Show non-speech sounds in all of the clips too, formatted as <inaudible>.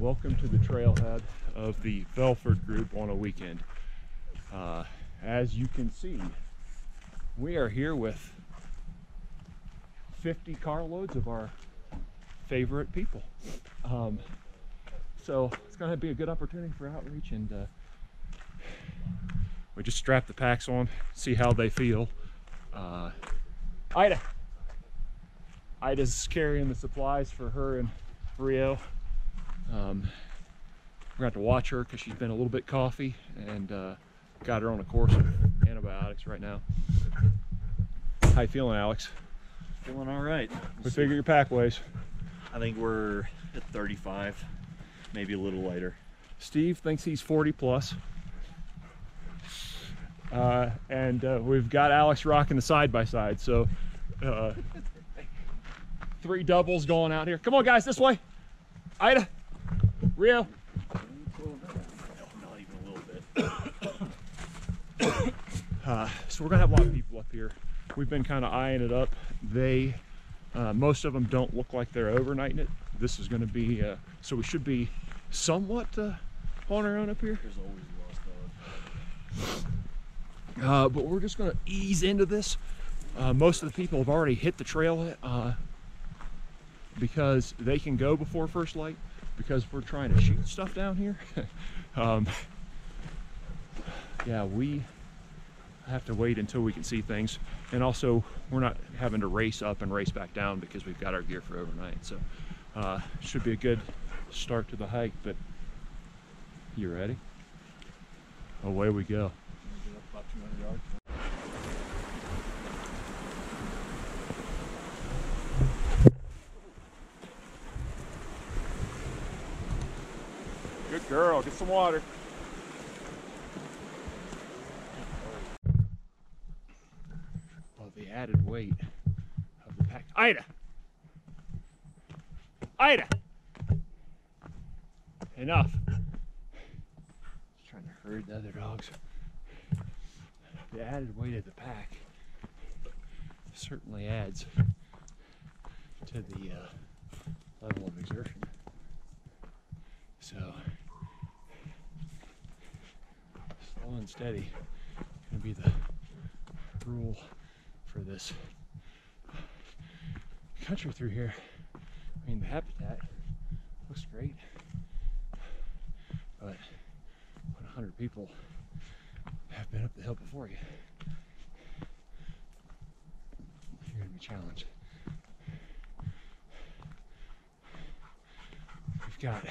welcome to the trailhead of the Belford group on a weekend. Uh, as you can see, we are here with 50 carloads of our favorite people. Um, so it's going to be a good opportunity for outreach and uh, we just strap the packs on, see how they feel. Uh, Ida. Ida's carrying the supplies for her and Rio. Um, we're going to have to watch her because she's been a little bit coffee and uh, got her on a course of antibiotics right now. How you feeling, Alex? Feeling all right. We figure your pack weighs. I think we're at 35, maybe a little lighter. Steve thinks he's 40 plus. Uh, and uh, we've got Alex rocking the side by side. So uh, three doubles going out here. Come on, guys, this way. Ida, Rio. Not even a little bit. Uh, so we're gonna have a lot of people up here. We've been kind of eyeing it up. They, uh, most of them don't look like they're overnighting it. This is gonna be, uh, so we should be somewhat uh, on our own up here. There's always lost dog. Uh, but we're just gonna ease into this. Uh, most of the people have already hit the trail uh, because they can go before first light because we're trying to shoot stuff down here. <laughs> um, yeah, we have to wait until we can see things. And also, we're not having to race up and race back down because we've got our gear for overnight. So, uh, should be a good start to the hike. But you ready? Away we go. About 200 yards. Good girl. Get some water. Well, the added weight of the pack. Ida! Ida! Enough. Just trying to herd the other dogs. The added weight of the pack certainly adds to the uh, level of exertion. So, slow and steady gonna be the rule for this country through here. I mean, the habitat looks great, but when 100 people have been up the hill before you, you're gonna be challenged. We've got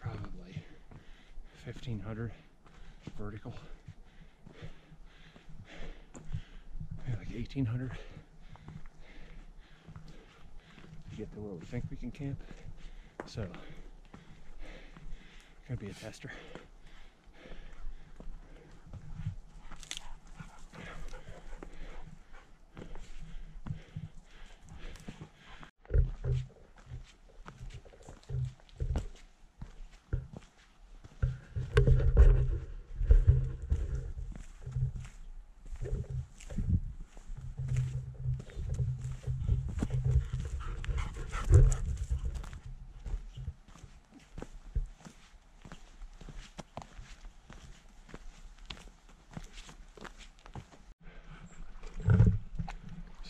probably 1500 vertical. Maybe like 1800 to get to where we think we can camp. So gonna be a tester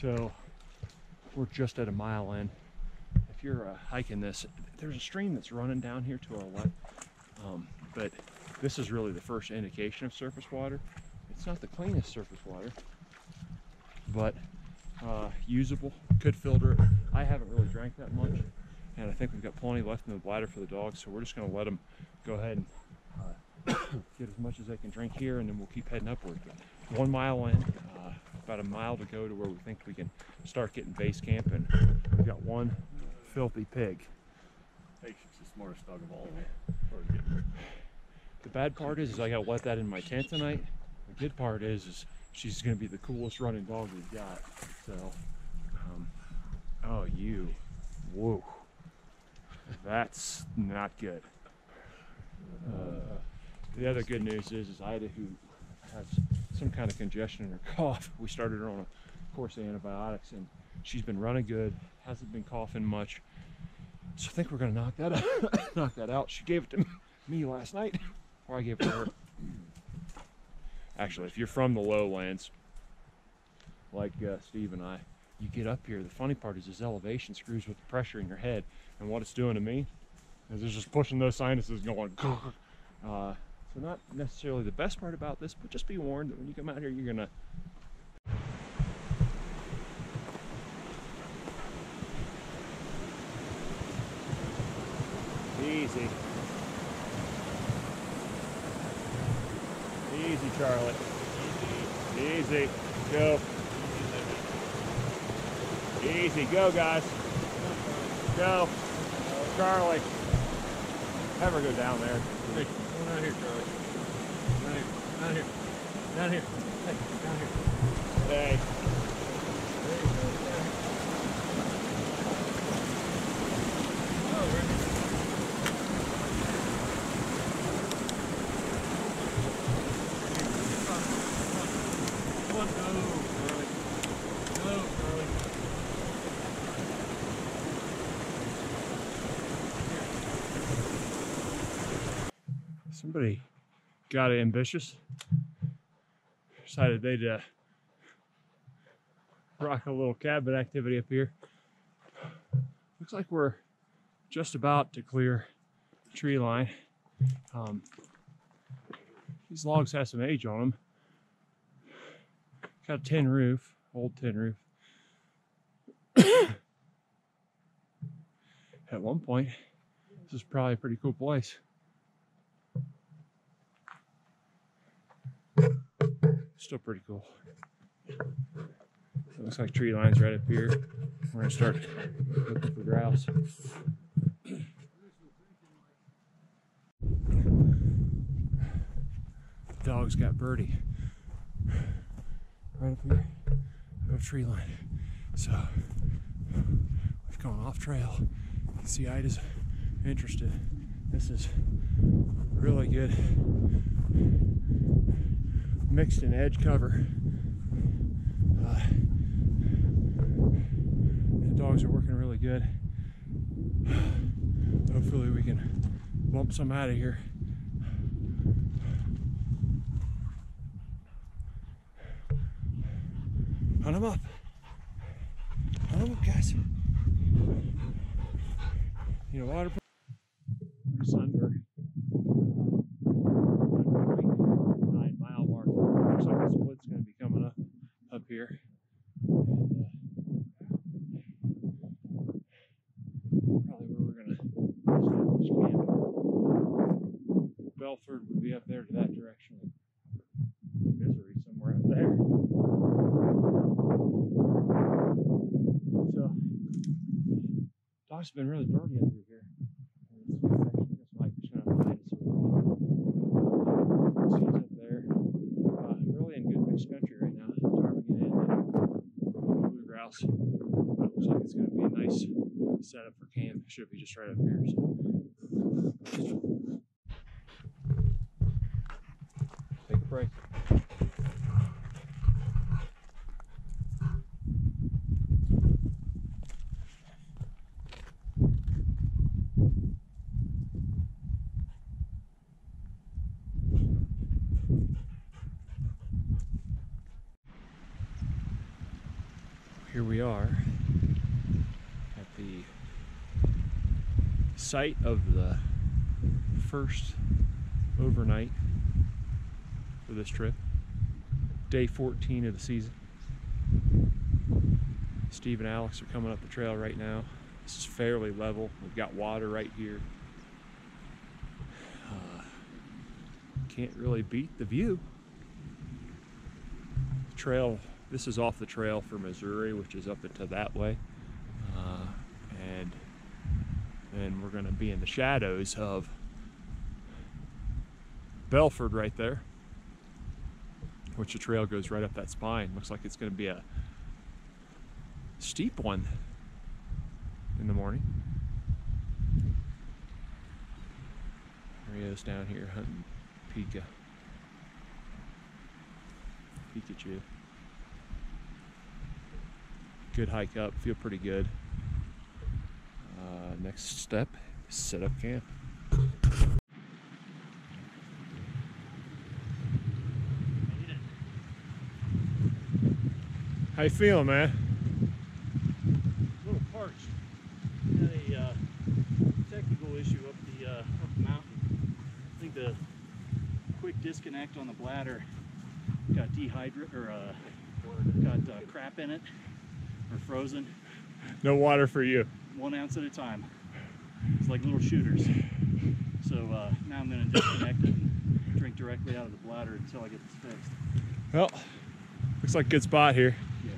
So we're just at a mile in. If you're uh, hiking this, there's a stream that's running down here to our left. Um, but this is really the first indication of surface water. It's not the cleanest surface water, but uh, usable, could filter it. I haven't really drank that much, and I think we've got plenty left in the bladder for the dogs, so we're just gonna let them go ahead and uh, <coughs> get as much as they can drink here, and then we'll keep heading upward. But one mile in, about a mile to go to where we think we can start getting base camp, and we've got one filthy pig. Hey, she's the smartest dog of all. The bad part is, is I gotta let that in my tent tonight. The good part is, is she's gonna be the coolest running dog we've got. So, um, oh, you, whoa, that's not good. Uh, the other good news is, is Ida, who has some kind of congestion in her <laughs> cough, we started her on a course of antibiotics, and she's been running good, hasn't been coughing much. So I think we're gonna knock that out. <laughs> knock that out. She gave it to me last night, or I gave it to her. <coughs> Actually, if you're from the lowlands, like uh, Steve and I, you get up here. The funny part is this elevation screws with the pressure in your head, and what it's doing to me is it's just pushing those sinuses going. <laughs> Uh, so not necessarily the best part about this, but just be warned that when you come out here, you're gonna Easy. Easy, Charlie. Easy. Go. Easy. Go, guys. Go. Charlie. Her go down there. Hey, come on out here, Charlie. Down here. Down here. Down here. Hey, down here. Hey. There you go. Down here. Oh, right here. Come on, come on. Go, Charlie. Somebody got ambitious. Decided they'd uh, rock a little cabin activity up here. Looks like we're just about to clear tree line. Um, these logs have some age on them. Got a tin roof, old tin roof. <coughs> At one point, this is probably a pretty cool place. Still pretty cool. It looks like tree lines right up here. We're gonna start looking for grouse. Dog's got birdie right up here, no tree line. So we've gone off trail. You can see Ida's interested. This is really good mixed in edge cover. Uh, the dogs are working really good. Hopefully we can bump some out of here. Hunt them up. Hunt them up, guys. You know, water. Sunburn. Nine mile mark. Looks like the split's going to be coming up up here. And, uh, probably where we're going to establish camp. Belford would be up there to that direction. Missouri somewhere up there. So, dogs have been really birdie up through here. Up there. Uh, really in good mixed country right now. Blue grouse. But it looks like it's going to be a nice setup for camp. Should be just right up here. So. Take a break. Here we are at the site of the first overnight for this trip. Day 14 of the season. Steve and Alex are coming up the trail right now. This is fairly level. We've got water right here. Uh, can't really beat the view. Trail, this is off the trail for Missouri, which is up into that way. Uh, and be in the shadows of Belford right there, which the trail goes right up that spine. Looks like it's going to be a steep one in the morning. There he is down here hunting Pika. Pikachu. Good hike up, feel pretty good. Uh, Next step set up camp. How you feeling, man? A little parched. Had a uh, technical issue up the uh, up the mountain. I think the quick disconnect on the bladder got dehydrated or uh, got uh, crap in it or frozen. No water for you. one ounce at a time. Like little shooters. So uh, now I'm going to disconnect it and drink directly out of the bladder until I get this fixed. Well, looks like a good spot here. Yeah.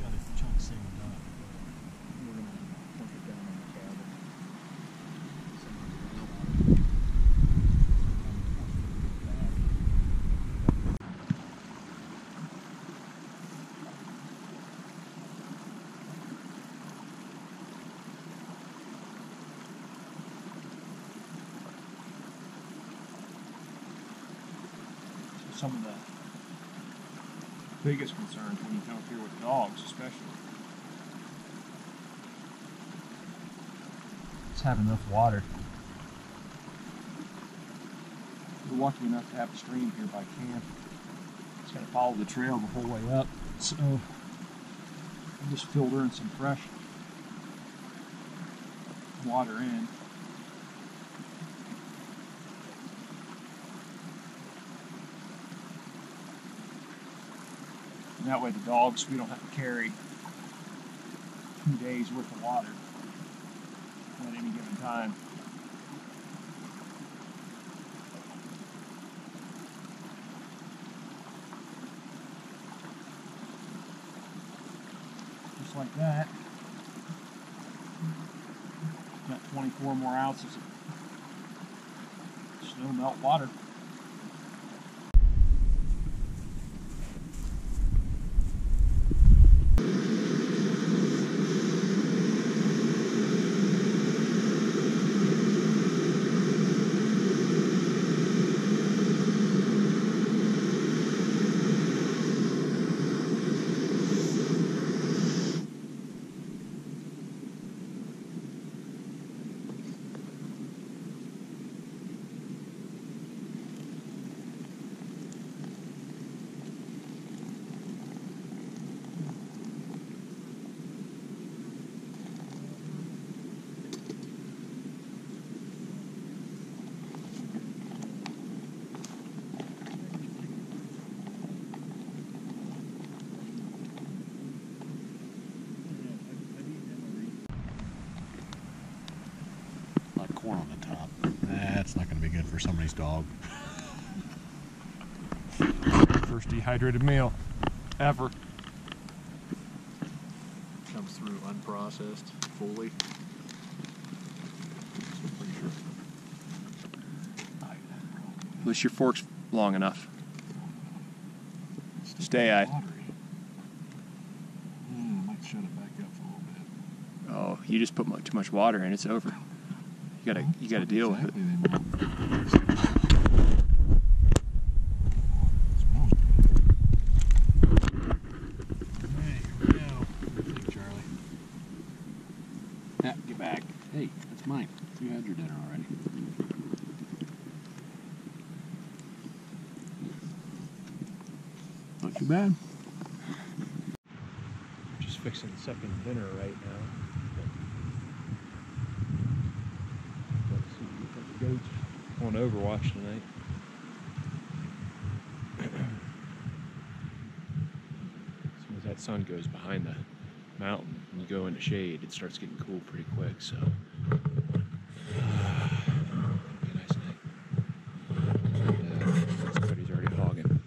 Got a chunk sand up. We're gonna plunk it down on the cabin. Some of the biggest concerns when you come up here with dogs, especially. Just have enough water. We're lucky enough to have a stream here by camp. It's got to follow the trail the whole way up, so I'm just filtering some fresh water in. That way the dogs, we don't have to carry two days worth of water at any given time. Just like that. Got 24 more ounces of snow melt water. Dog. First dehydrated meal ever. comes through unprocessed fully. Pretty sure. At your fork's long enough. Stay eye. Watery. Yeah, I might shut it back up a little bit. Oh, you just put too much water in, it's over. You gotta, you gotta deal with it. Yeah, get back. Hey, that's mine. You had your dinner already. Not too bad. Just fixing second dinner right now. Let's see, we got the goats on Overwatch tonight. as soon as that sun goes behind the mountain and you go into shade, it starts getting cool pretty quick. So, be a nice night. And, uh, somebody's already hogging.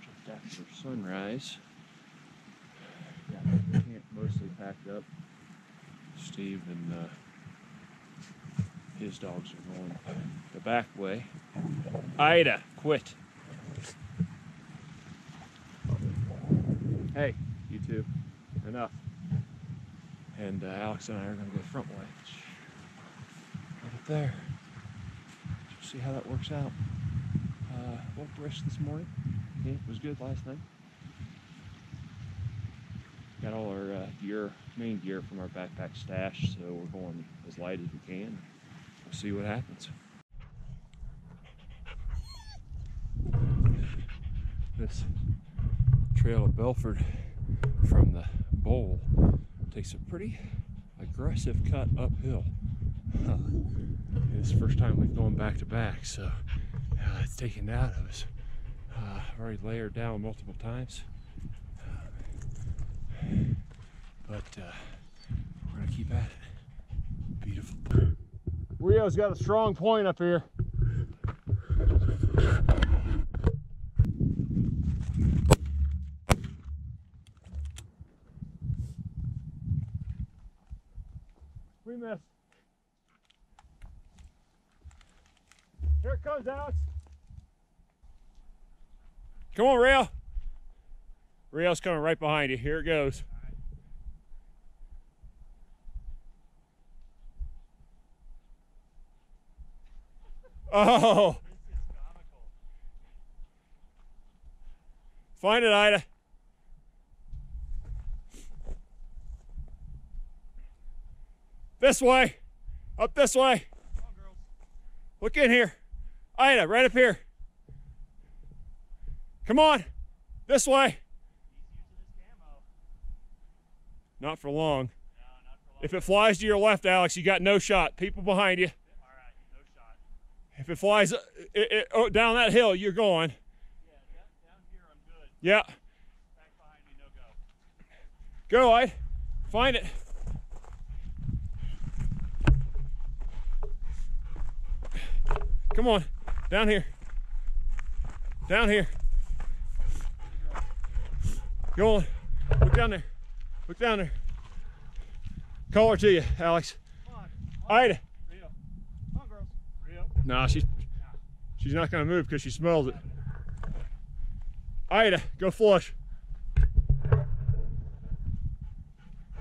Just after sunrise. The camp mostly packed up. Steve and uh, his dogs are going the back way. Ida, quit. Hey, you two, enough. And uh, Alex and I are going to go the front way. Right up there. See how that works out. Uh, little brisk this morning. Yeah, it was good last night. All our uh, gear, main gear from our backpack stash, so we're going as light as we can. We'll see what happens. This trail of Belford from the bowl takes a pretty aggressive cut uphill. Huh. It's the first time we've gone back to back, so uh, it's taken out of us. Uh, already layered down multiple times. But uh, we're gonna keep at it. Beautiful. Rio's got a strong point up here. We missed. Here it comes, Alex. Come on, Rio. Rio's coming right behind you. Here it goes. Oh. Find it, Ida. This way. Up this way. Look in here. Ida, right up here. Come on. This way. Not for long. If it flies to your left, Alex, you got no shot. People behind you. If it flies uh, it, it, oh, down that hill, you're going. Yeah. Go, Ide. Find it. Come on. Down here. Down here. Go on. Look down there. Look down there. Call her to you, Alex. Ida. No, she's she's not gonna move because she smells it. Ida, go flush.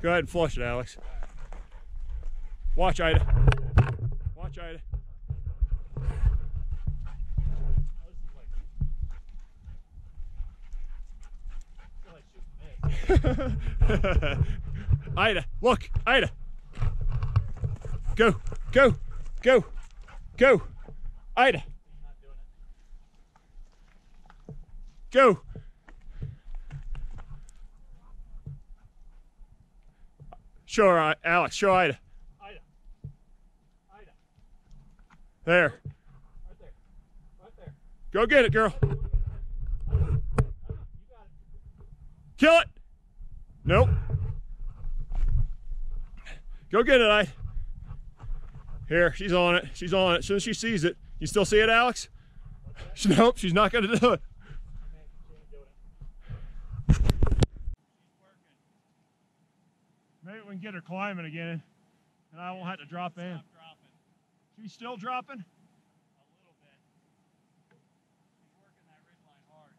Go ahead and flush it, Alex. Watch, Ida. Watch, Ida. <laughs> Ida, look, Ida. Go, go, go, go. Ida. Go. Show her, uh, Alex. Show Ida. Ida. Ida. There. Right there. Right there. Go get it, girl. You got it. Kill it. Nope. Go get it, I. Here, she's on it. She's on it. As soon as she sees it, you still see it, Alex? She- Nope, she's not going to do it. Maybe we can get her climbing again, and I won't have to drop in. Stop dropping. She's still dropping? A little bit. She's working that ridge line hard.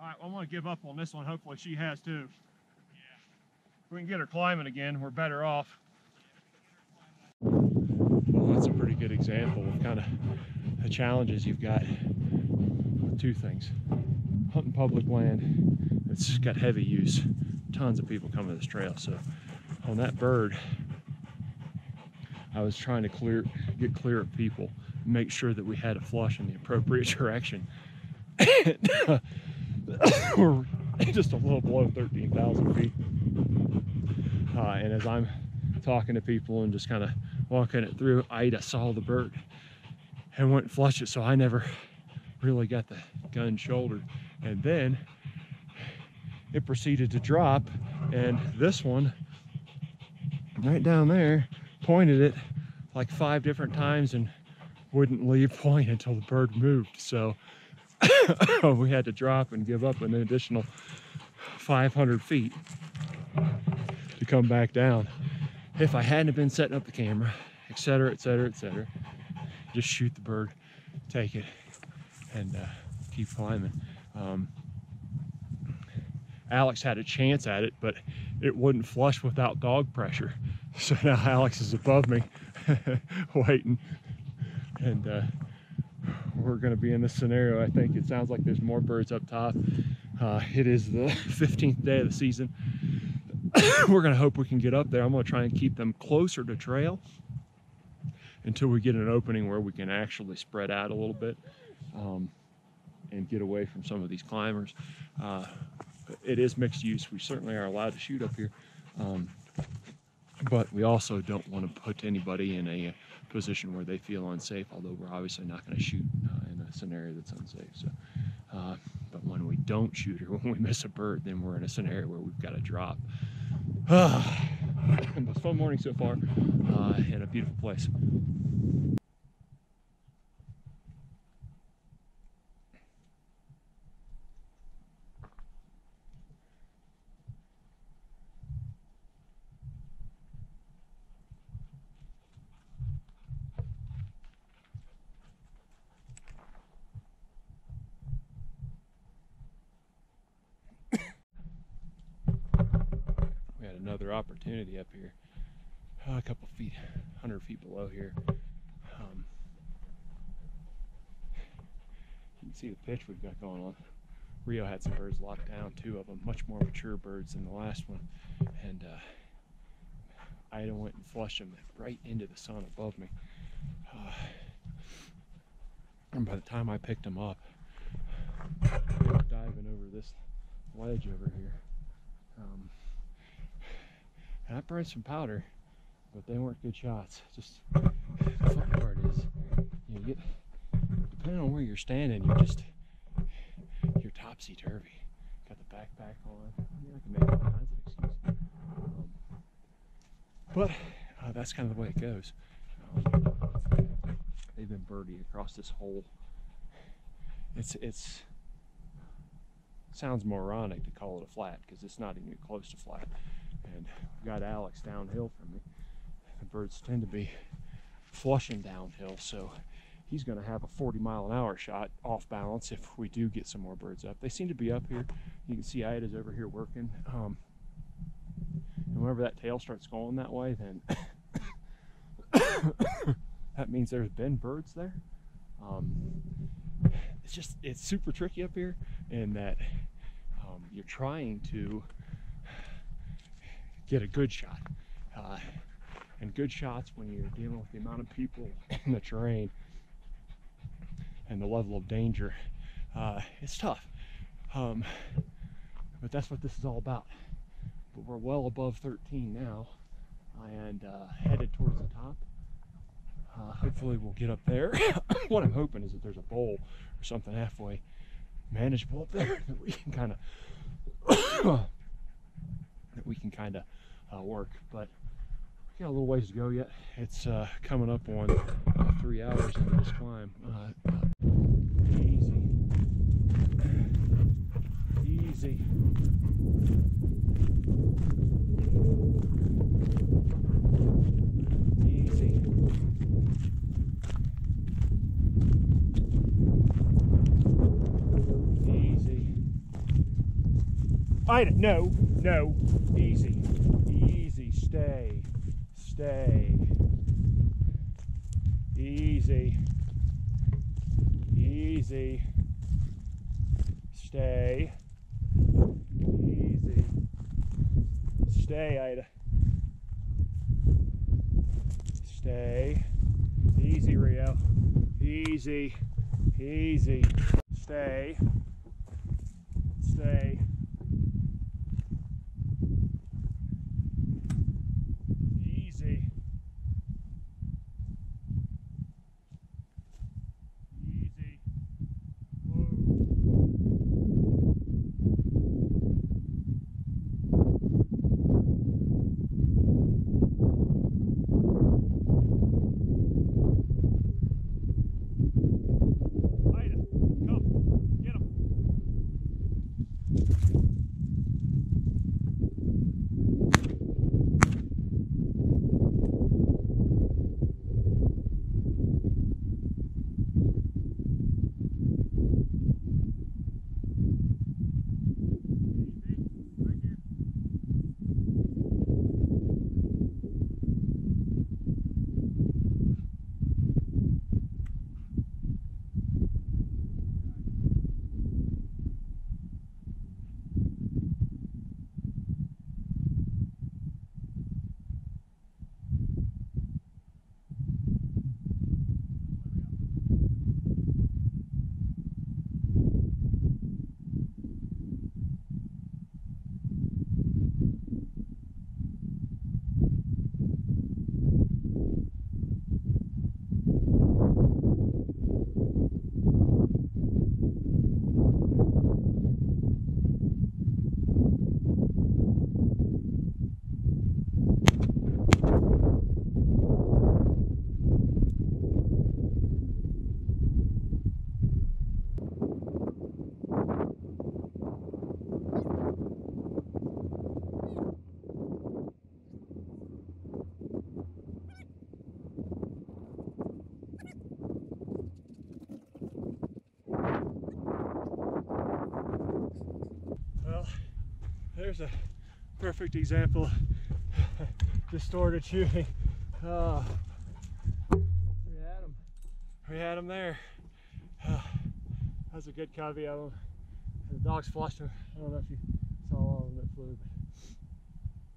All right, well, I'm going to give up on this one. Hopefully, she has too. If we can get her climbing again, we're better off. That's a pretty good example of kind of the challenges you've got with two things hunting public land, it's got heavy use. Tons of people come to this trail. So, on that bird, I was trying to clear, get clear of people, make sure that we had a flush in the appropriate <laughs> direction. we're <coughs> just a little below 13,000 feet. Uh, and as I'm talking to people and just kind of walking it through, Ida saw the bird and went and flushed it. So I never really got the gun shouldered. And then it proceeded to drop. And this one, right down there, pointed it like five different times and wouldn't leave point until the bird moved. So <coughs> we had to drop and give up an additional 500 feet to come back down. If I hadn't been setting up the camera, et cetera, et cetera, et cetera, just shoot the bird, take it, and uh, keep climbing. Um, Alex had a chance at it, but it wouldn't flush without dog pressure. <laughs> So now Alex is above me, <laughs> waiting, and uh, we're going to be in this scenario. I think it sounds like there's more birds up top. Uh, it is the <laughs> 15th day of the season. <coughs> we're going to hope we can get up there. I'm going to try and keep them closer to trail until we get an opening where we can actually spread out a little bit um, and get away from some of these climbers. Uh, it is mixed use. We certainly are allowed to shoot up here. Um, but we also don't want to put anybody in a position where they feel unsafe, although we're obviously not going to shoot uh, in a scenario that's unsafe. So, uh, but when we don't shoot or <laughs> when we miss a bird, then we're in a scenario where we've got to drop. <sighs> But fun morning so far uh, and a beautiful place. we had another up here uh, a couple feet 100 feet below here. Um, you can see the pitch we've got going on. Rio had some birds locked down two of them much more mature birds than the last one. And uh, ida went and flushed them right into the sun above me. Uh, and by the time i picked them up diving over this ledge over here. Um, and I burned some powder, but they weren't good shots. Just the fun part is you get depending on where you're standing, you're just you're topsy turvy. Got the backpack on. I mean, I can make all kinds of excuses. Um, but uh, that's kind of the way it goes. Um, they've been birdie across this whole. It's it's sounds moronic to call it a flat because it's not even close to flat. And got Alex downhill from me. The birds tend to be flushing downhill, so he's going to have a 40 mile an hour shot off balance if we do get some more birds up. They seem to be up here. You can see Ida's over here working. Um, and whenever that tail starts going that way, then <coughs> that means there's been birds there. Um, it's just it's super tricky up here in that um, you're trying to get a good shot. Uh, and good shots when you're dealing with the amount of people <coughs> in the terrain and the level of danger uh, it's tough. Um, but that's what this is all about. But we're well above 13 now and uh, headed towards the top. Uh, hopefully we'll get up there. <coughs> what I'm hoping is that there's a bowl or something halfway manageable up there <coughs> that we can kind of that we can kind of uh, work. But we got a little ways to go yet. It's uh, coming up on uh, three hours into this climb. Uh, easy, easy. Easy. Easy. I no, no. Easy. Stay. Stay. Easy. Easy. Stay. Easy. Stay, Ida. Stay. Easy, Rio. Easy. Easy. Stay. Stay. Perfect example <sighs> distorted shooting. Oh, <sighs> we had him. We had him there. <sighs> That's a good covey of them. The dogs flushed him. I don't know if you saw all of that flew,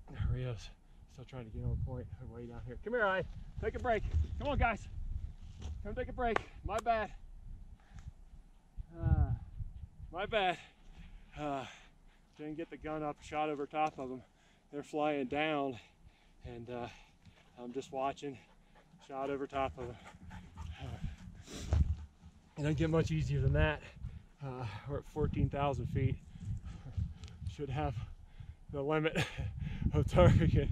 but is. still trying to get on point way down here. Come here, I. Take a break. Come on, guys. Come take a break. My bad. Uh, my bad. Uh, didn't get the gun up, shot over top of them. They're flying down, and uh, I'm just watching. Shot over top of them. Uh, it doesn't get much easier than that. Uh, we're at 14,000 feet. Should have the limit of target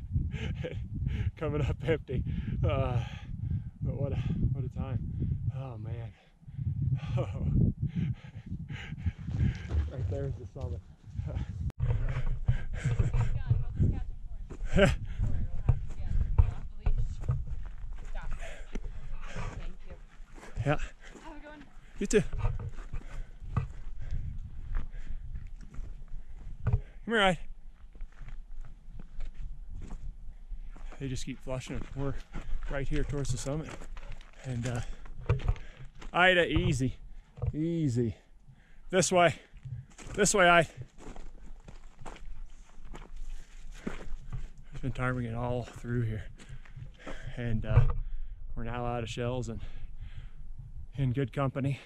<laughs> coming up empty. Uh, but what a what a time! Oh man! Oh. <laughs> right there's the summit. <laughs> yeah. You too. Come here, Ide. They just keep flushing. We're right here towards the summit. And uh, Ida, easy, easy. This way, this way, I. been it all through here. And uh, we're now out of shells and in good company.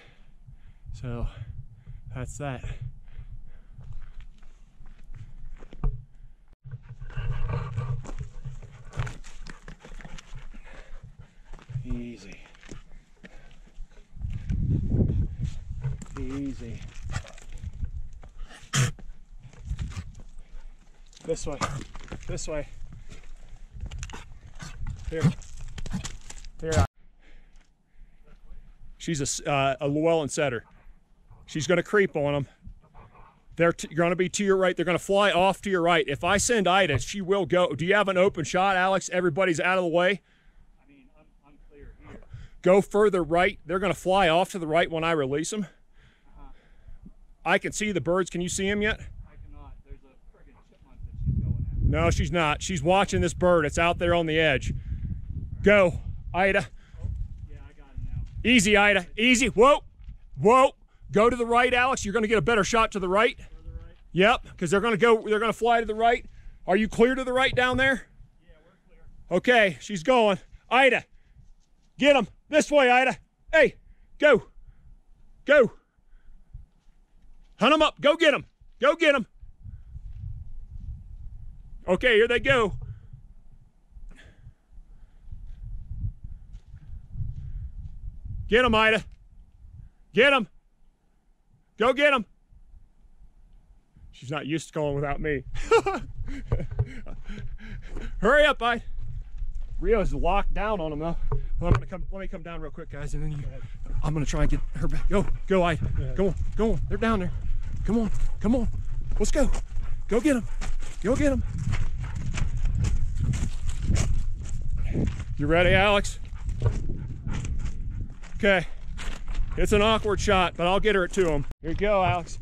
So that's that. Easy. Easy. This way. This way. Here. Here. She's a, uh, a Llewellin setter. She's going to creep on them. They're going to be to your right. They're going to fly off to your right. If I send Ida, she will go. Do you have an open shot, Alex? Everybody's out of the way. I mean, I'm, I'm clear here. Go further right. They're going to fly off to the right when I release them. I can see the birds. Can you see them yet? I cannot. There's a friggin' chipmunk that she's going after. No, she's not. She's watching this bird. It's out there on the edge. Go, Ida. Yeah, I got him now. Easy, Ida. Easy. Whoa. Whoa. Go to the right, Alex. You're going to get a better shot to the right. Further right? Yep, because they're going to go. They're going to fly to the right. Are you clear to the right down there? Yeah, we're clear. Okay, she's going. Ida, get him this way, Ida. Hey, go, go. Hunt them up. Go get them. Go get them. Okay, here they go. Get him, Ida. Get him. Go get him. She's not used to going without me. <laughs> Hurry up, Ida. Rio's locked down on him though. Well, I'm gonna come. Let me come down real quick, guys, and then you. I'm gonna try and get her back. Go, go, I. Go on, go on. They're down there. Come on, come on. Let's go. Go get them. Go get them. You ready, Alex? Okay. It's an awkward shot, but I'll get her to him. Here you go, Alex.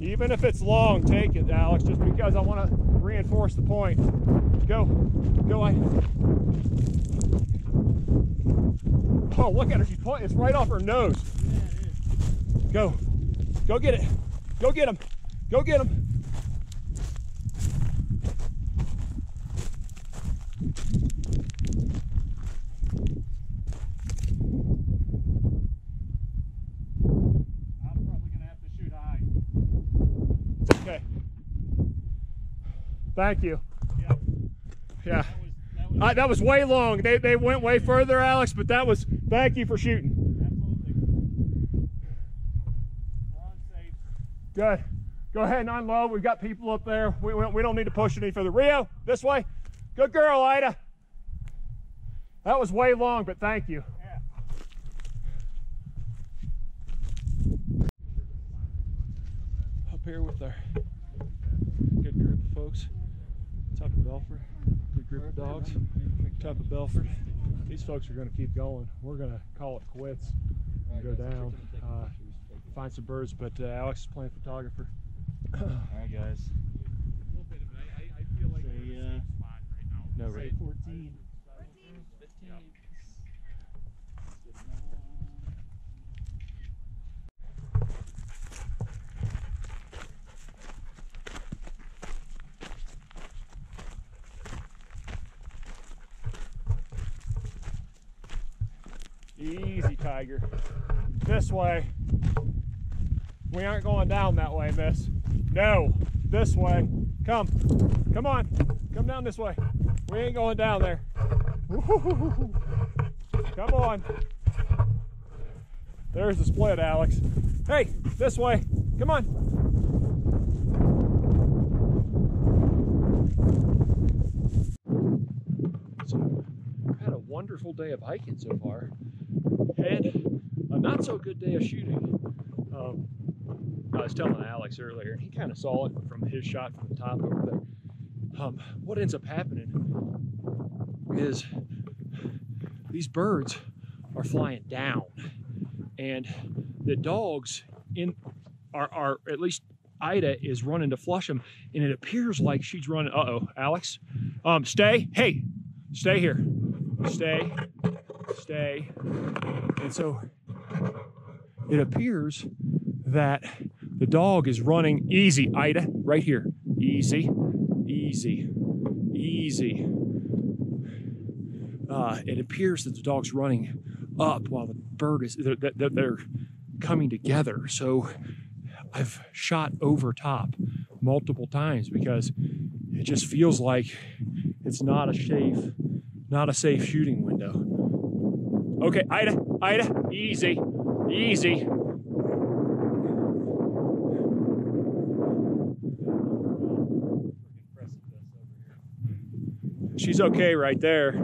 Even if it's long, take it, Alex, just because I want to reinforce the point. Go. Go, I. Oh, look at her. She's pointing. It's right off her nose. Go. Go get it. Go get him. Go get him. I'm probably gonna have to shoot high. Okay. Thank you. Yeah, Yeah. that was that was Uh, that was way long. They, they went way further, Alex, but that was, thank you for shooting. absolutely. We're on safe. Good. Go ahead and unload. We've got people up there. We, we, we don't need to push any further. Rio, this way. Good girl, Ida. That was way long, but thank you. Yeah. Up here with our good group of folks. Top of Belford. Good group of dogs. Top of Belford. These folks are going to keep going. We're going to call it quits and go down. Uh, find some birds, but uh, Alex is playing photographer. All right, guys. Say, uh, No say rate. 14. 15. Easy, Tiger. This way. We aren't going down that way, miss. No, this way. Come. Come on. Come down this way. We ain't going down there. Come on. There's the split, Alex. Hey, this way. Come on. So, had a wonderful day of hiking so far, and a not so good day of shooting. Um, I was telling Alex earlier, and he kind of saw it from his shot from the top over there. Um, what ends up happening is these birds are flying down, and the dogs in are, are at least Ida is running to flush them, and it appears like she's running. Uh oh, Alex, um, stay. Hey, stay here. Stay. Stay. And so it appears that the dog is running easy, Ida, right here. Easy, easy, easy. Uh, it appears that the dog's running up while the bird is, they're, they're coming together. So I've shot over top multiple times because it just feels like it's not a safe, not a safe shooting window. Okay, Ida, Ida, easy, easy. She's okay right there.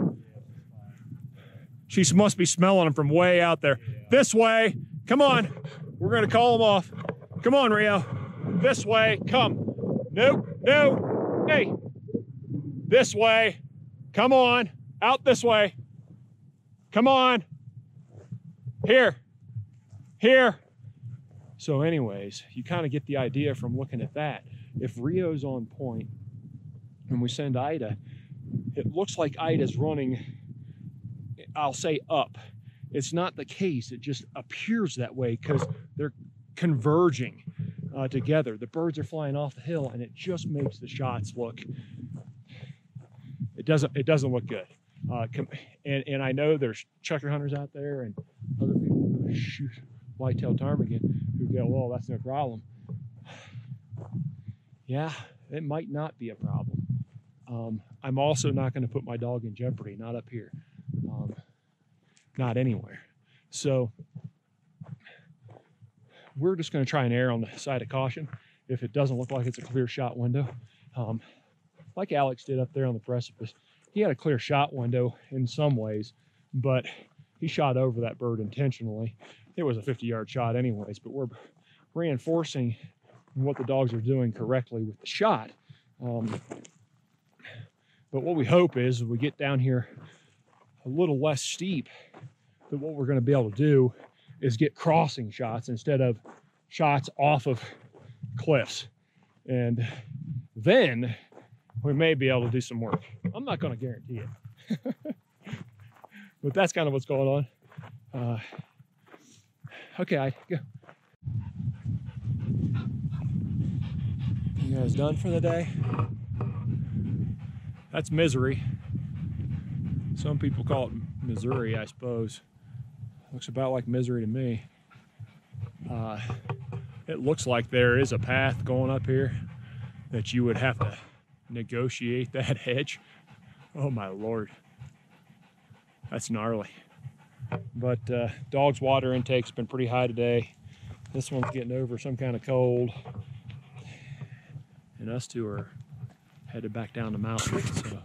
She must be smelling them from way out there. This way. Come on. We're to call them off. Come on, Rio. This way. Come. Nope. No. Hey. This way. Come on. Out this way. Come on. Here. Here. So, anyways, you kind of get the idea from looking at that. If Rio's on point and we send Ida, it looks like Ida's running, I'll say up. It's not the case, it just appears that way because they're converging uh, together. The birds are flying off the hill and it just makes the shots look, it doesn't, it doesn't look good. Uh, and, and I know there's chukar hunters out there and other people who shoot whitetail ptarmigan who go, well, that's no problem. <sighs> Yeah, it might not be a problem. Um, I'm also not going to put my dog in jeopardy, not up here, um, not anywhere. So we're just going to try and err on the side of caution if it doesn't look like it's a clear shot window. Um, like Alex did up there on the precipice, he had a clear shot window in some ways, but he shot over that bird intentionally. It was a 50 yard shot, anyways, but we're reinforcing what the dogs are doing correctly with the shot. Um, but what we hope is we get down here a little less steep, that what we're going to be able to do is get crossing shots instead of shots off of cliffs. And then we may be able to do some work. I'm not going to guarantee it. <laughs> but that's kind of what's going on. Uh, okay, I go. You guys done for the day? That's misery. Some people call it Missouri, I suppose. Looks about like misery to me. Uh, it looks like there is a path going up here that you would have to negotiate that <laughs> hedge. Oh my lord. That's gnarly. But uh, dog's water intake's been pretty high today. This one's getting over some kind of cold. And us two are headed back down the mountain. So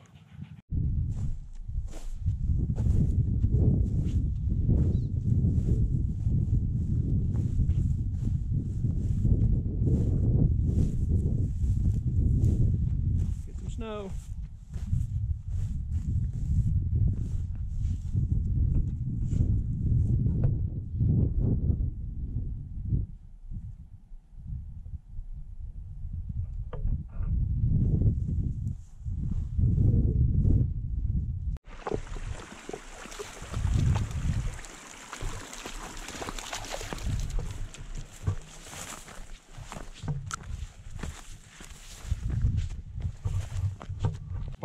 get some snow.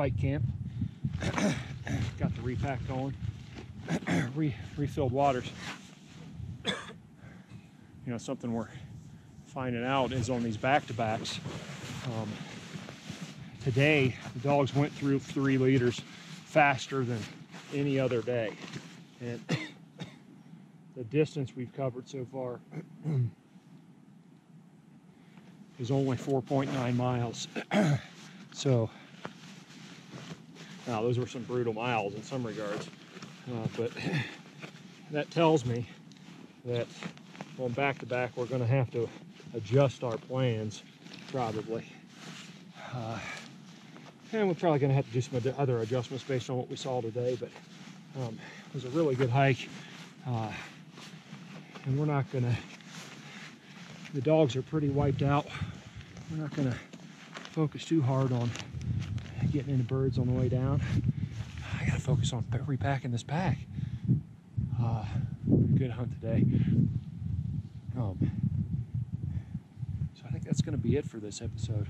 Camp. <coughs> Got the repack going. <coughs> Re, refilled waters. <coughs> You know, something we're finding out is on these back-to-backs. Um, today, the dogs went through three liters faster than any other day. And the distance we've covered so far is only 4.9 miles. so, now those were some brutal miles in some regards, uh, but <laughs> that tells me that on back to back we're going to have to adjust our plans probably. Uh, and we're probably going to have to do some other adjustments based on what we saw today, but um, it was a really good hike. Uh, and we're not going to, the dogs are pretty wiped out. We're not going to focus too hard on getting into birds on the way down. I got to focus on repacking this pack. Uh, good hunt today. Um, so I think that's to be it for this episode.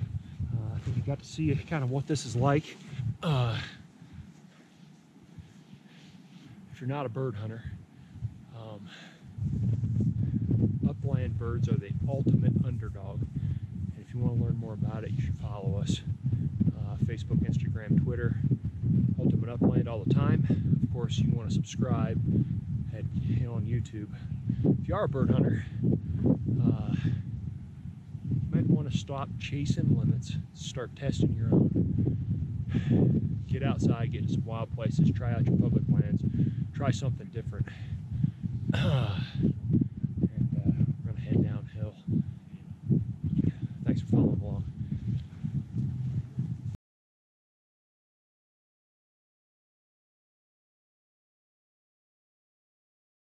Uh, I think you got to see kind of what this is like. Uh, if you're not a bird hunter, um, upland birds are the ultimate underdog. And if you want to learn more about it, you should follow us. Uh, Facebook, Instagram, Twitter, Ultimate Upland all the time. Of course, you want to subscribe at, you know, on YouTube. If you are a bird hunter, uh, you might want to stop chasing limits, start testing your own. Get outside, get to some wild places, try out your public lands, try something different. <clears throat>